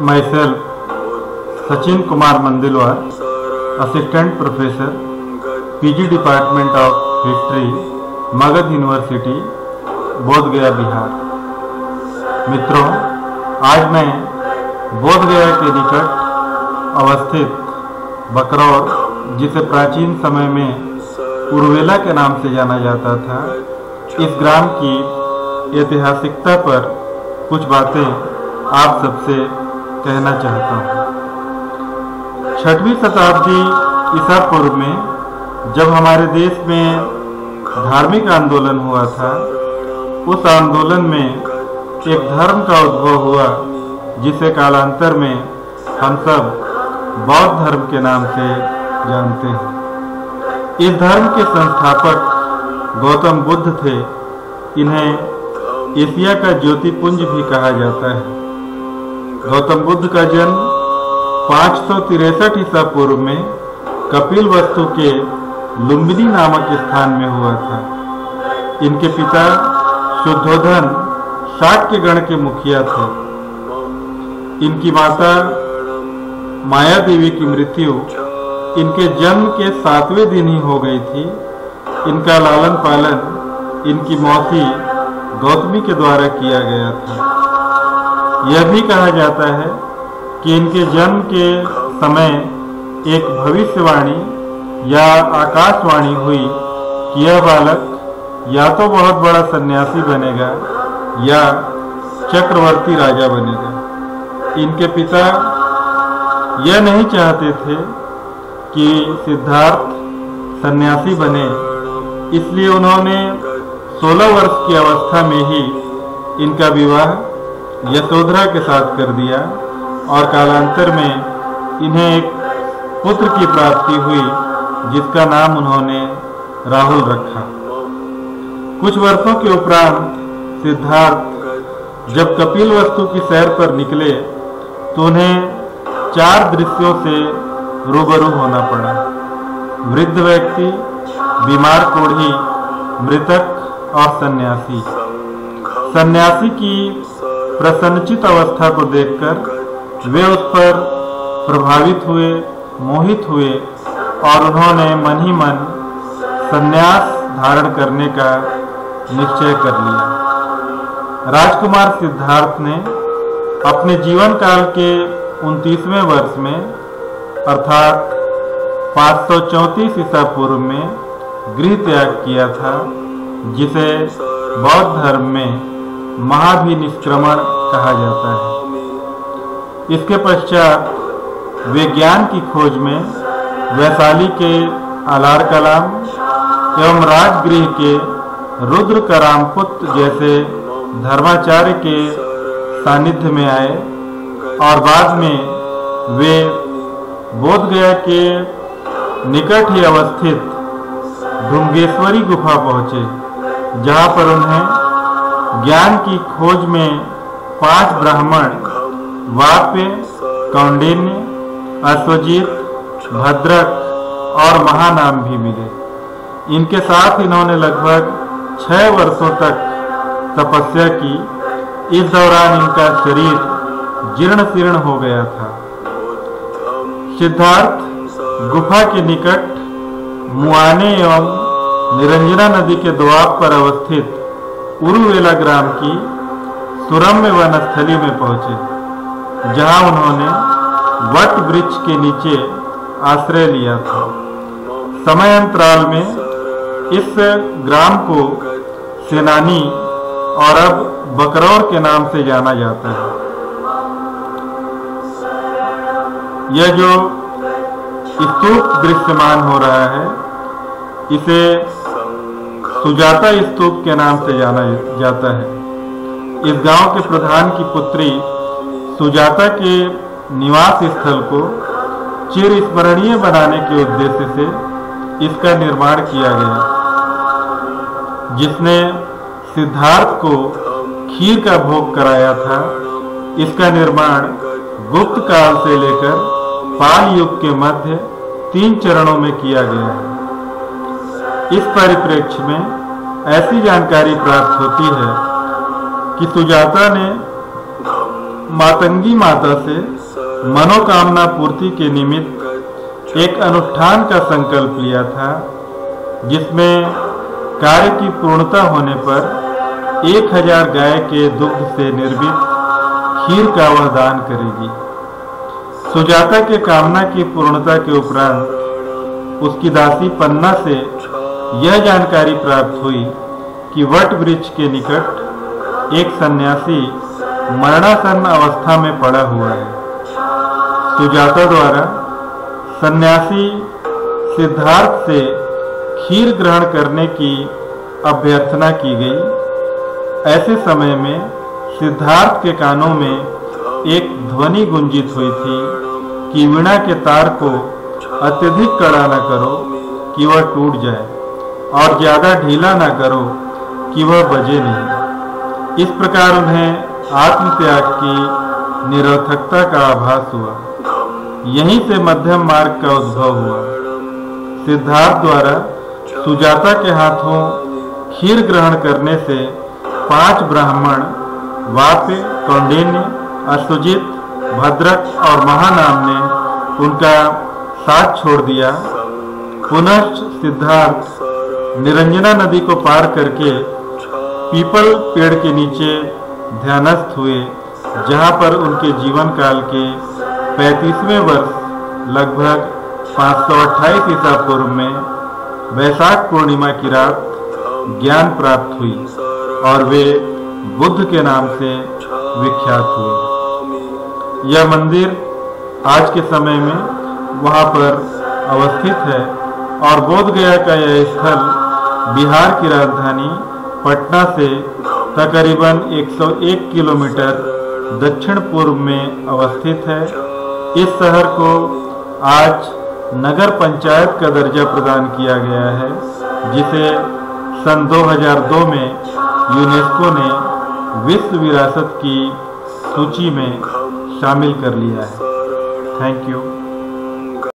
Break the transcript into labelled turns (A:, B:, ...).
A: myself Sachin Kumar Mandilwar, Assistant Professor, PG Department of History, Magadh university Bodh Gaya Bihar मित्रों आज मैं बोध गया के निकट अवस्थित बकरौर जिसे प्राचीन समय में उर्वेला के नाम से जाना जाता था इस ग्राम की ऐतिहासिकता पर कुछ बातें आप सबसे कहना चाहता हूँ। छठवीं शताब्दी ईसा पूर्व में जब हमारे देश में धार्मिक आंदोलन हुआ था, उस आंदोलन में एक धर्म का उद्भव हुआ, जिसे कालांतर में हम सब बौद्ध धर्म के नाम से जानते हैं। इस धर्म के संस्थापक गौतम बुद्ध थे। इन्हें एशिया का ज्योतिपुंज भी कहा जाता है। गौतम बुद्ध का जन्म पाँच सौ तिरसठ ईसा पूर्व में कपिल वस्तु के लुम्बिनी नामक स्थान में हुआ था। इनके पिता शुद्धोधन शाक के गण के मुखिया थे। इनकी माता माया देवी की मृत्यु इनके जन्म के सातवें दिन ही हो गई थी। इनका लालन पालन, इनकी मौसी गौतमी के द्वारा किया गया था। यह भी कहा जाता है कि इनके जन्म के समय एक भविष्यवाणी या आकाशवाणी हुई कि यह बालक या तो बहुत बड़ा सन्यासी बनेगा या चक्रवर्ती राजा बनेगा। इनके पिता यह नहीं चाहते थे कि सिद्धार्थ सन्यासी बने, इसलिए उन्होंने 16 वर्ष की अवस्था में ही इनका विवाह यशोधरा के साथ कर दिया और कालांतर में इन्हें एक पुत्र की प्राप्ति हुई, जिसका नाम उन्होंने राहुल रखा। कुछ वर्षों के उपरांत सिद्धार्थ जब कपिल वस्तु की सैर पर निकले तो उन्हें चार दृश्यों से रूबरू होना पड़ा। वृद्ध व्यक्ति, बीमार कोढ़ी, मृतक और सन्यासी। सन्यासी की प्रसन्नचित अवस्था को देखकर वे उस पर प्रभावित हुए, मोहित हुए और उन्होंने मन ही मन सन्यास धारण करने का निश्चय कर लिया। राजकुमार सिद्धार्थ ने अपने जीवन काल के उनतीसवें वर्ष में, अर्थात पाँच सौ चौंतीस ईसा पूर्व में, गृह त्याग किया था, जिसे बौद्ध धर्म में महाभिनिष्क्रमण कहा जाता है। इसके पश्चात वे ज्ञान की खोज में वैशाली के अलार कलाम एवं राजगृह के रुद्र कराम पुत्र जैसे धर्माचार्य के सानिध्य में आए और बाद में वे बोधगया के निकट ही अवस्थित ढुंगेश्वरी गुफा पहुँचे, जहाँ पर उन्हें ज्ञान की खोज में पाँच ब्राह्मण, वाप्य, कौंडिन्य, अश्वजीत, भद्रक और महानाम भी मिले। इनके साथ इन्होंने लगभग छह वर्षों तक तपस्या की। इस दौरान इनका शरीर जीर्ण शीर्ण हो गया था। सिद्धार्थ, गुफा के निकट मुआने एवं निरंजना नदी के द्वाब पर अवस्थित उरुवेला ग्राम की सुरम्य वनस्थली में पहुँचे, जहाँ उन्होंने वट वृक्ष के नीचे आश्रय लिया था। समय अंतराल में इस ग्राम को सेनानी और अब बकरौर के नाम से जाना जाता है। यह जो स्तूप दृश्यमान हो रहा है, इसे सुजाता स्तूप के नाम से जाना जाता है। इस गाँव के प्रधान की पुत्री सुजाता के निवास स्थल को चिर स्मरणीय बनाने के उद्देश्य से इसका निर्माण किया गया, जिसने सिद्धार्थ को खीर का भोग कराया था। इसका निर्माण गुप्त काल से लेकर पाल युग के मध्य तीन चरणों में किया गया है। इस परिप्रेक्ष्य में ऐसी जानकारी प्राप्त होती है कि सुजाता ने मातंगी माता से मनोकामना पूर्ति के निमित्त एक अनुष्ठान का संकल्प लिया था, जिसमें कार्य की पूर्णता होने पर एक हज़ार गाय के दुग्ध से निर्मित खीर का वह दान करेगी। सुजाता के कामना की पूर्णता के उपरांत उसकी दासी पन्ना से यह जानकारी प्राप्त हुई कि वट वृक्ष के निकट एक सन्यासी मरणासन अवस्था में पड़ा हुआ है। सुजाता द्वारा सन्यासी सिद्धार्थ से खीर ग्रहण करने की अभ्यर्थना की गई। ऐसे समय में सिद्धार्थ के कानों में एक ध्वनि गुंजित हुई थी कि वीणा के तार को अत्यधिक कड़ा न करो कि वह टूट जाए। और ज़्यादा ढीला ना करो कि वह बजे नहीं। इस प्रकार उन्हें आत्मत्याग की निरर्थकता का आभास हुआ। यहीं से मध्यम मार्ग का उद्भव हुआ। सिद्धार्थ द्वारा सुजाता के हाथों खीर ग्रहण करने से पाँच ब्राह्मण, वाप्य कौंडिन्य असुजित भद्रक और महानाम ने उनका साथ छोड़ दिया। पुनः सिद्धार्थ निरंजना नदी को पार करके पीपल पेड़ के नीचे ध्यानस्थ हुए, जहाँ पर उनके जीवन काल के पैंतीसवें वर्ष, लगभग पाँच सौ अट्ठाईस ईसा पूर्व में वैशाख पूर्णिमा की रात ज्ञान प्राप्त हुई और वे बुद्ध के नाम से विख्यात हुए। यह मंदिर आज के समय में वहाँ पर अवस्थित है और बोधगया का यह स्थल बिहार की राजधानी पटना से तकरीबन 101 किलोमीटर दक्षिण पूर्व में अवस्थित है। इस शहर को आज नगर पंचायत का दर्जा प्रदान किया गया है, जिसे सन 2002 में यूनेस्को ने विश्व विरासत की सूची में शामिल कर लिया है। Thank you.